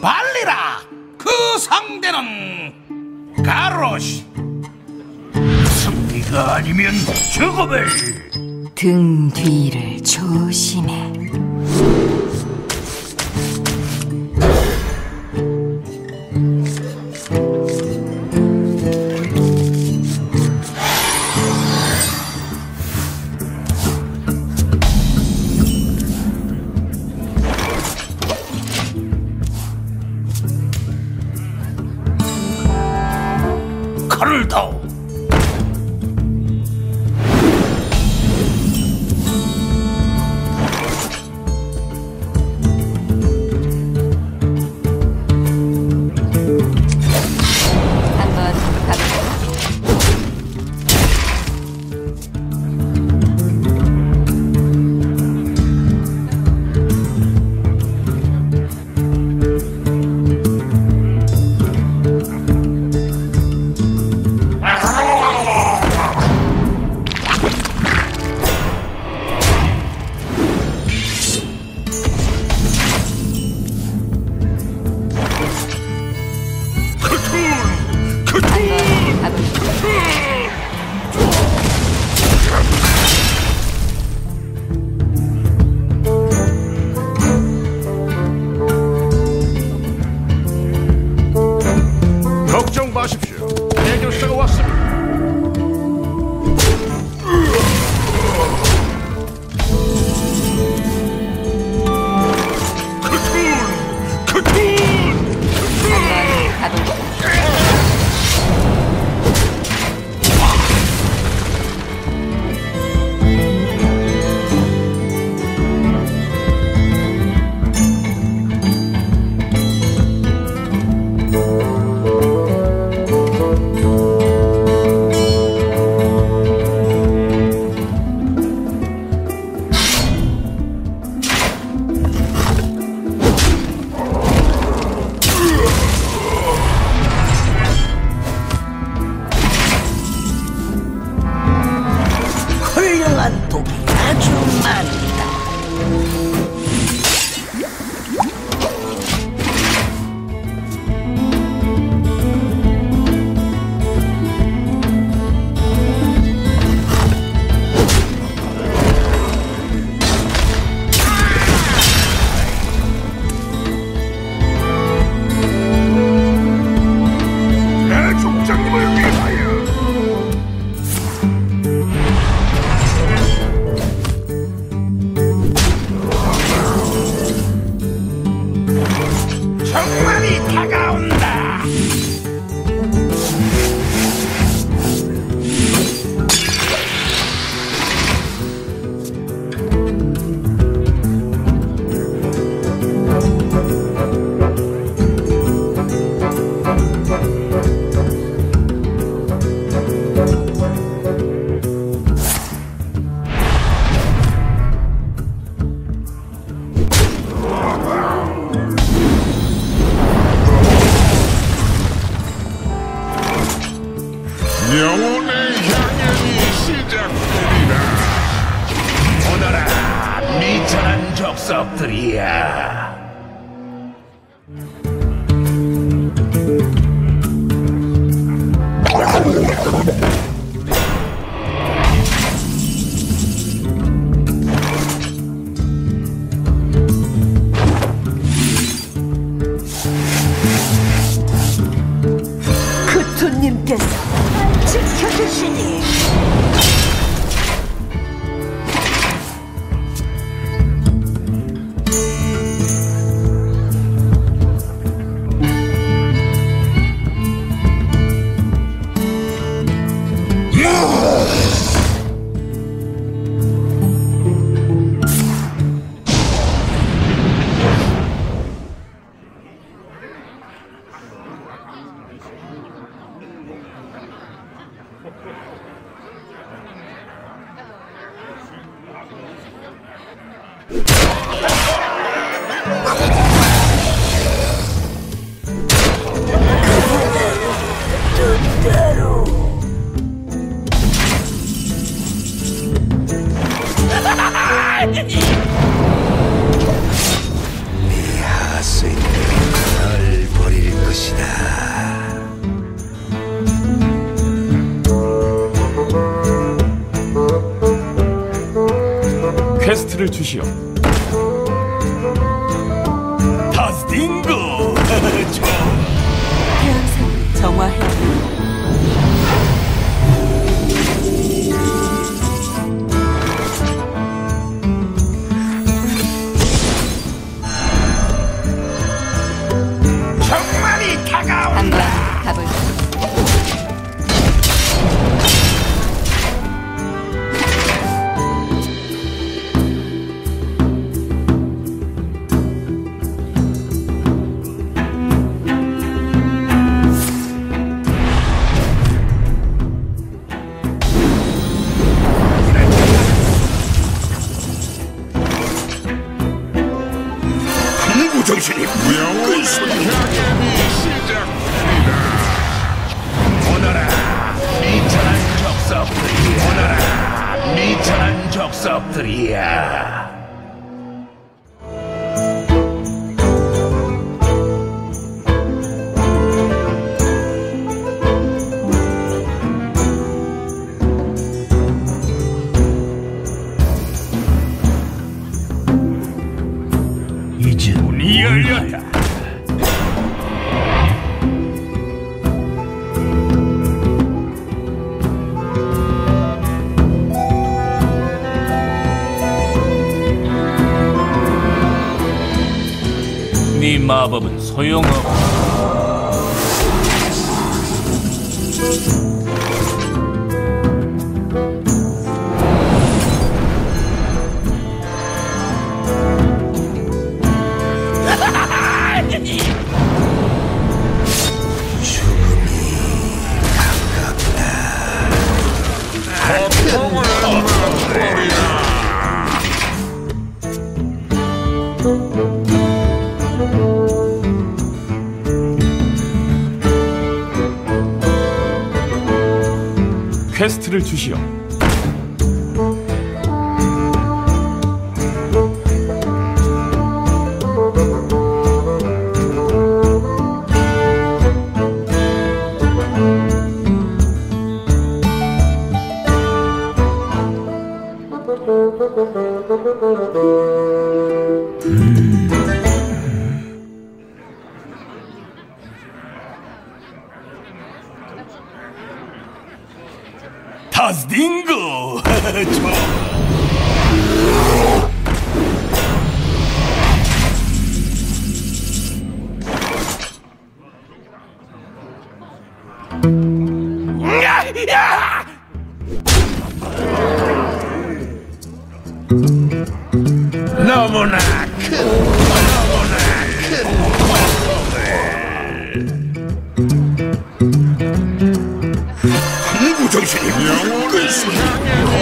발리라. 그 상대는 가로시. 승리가 아니면 죽음을. 등 뒤를 조심해. 영혼의 향연이 시작되리라. 오너라 미천한 족속들이야 Ugh! 주시오. 타스팅고! 태양성 정화해 마법은 소용없고 힌트를 주시오. 음. Dingle! びっくりした。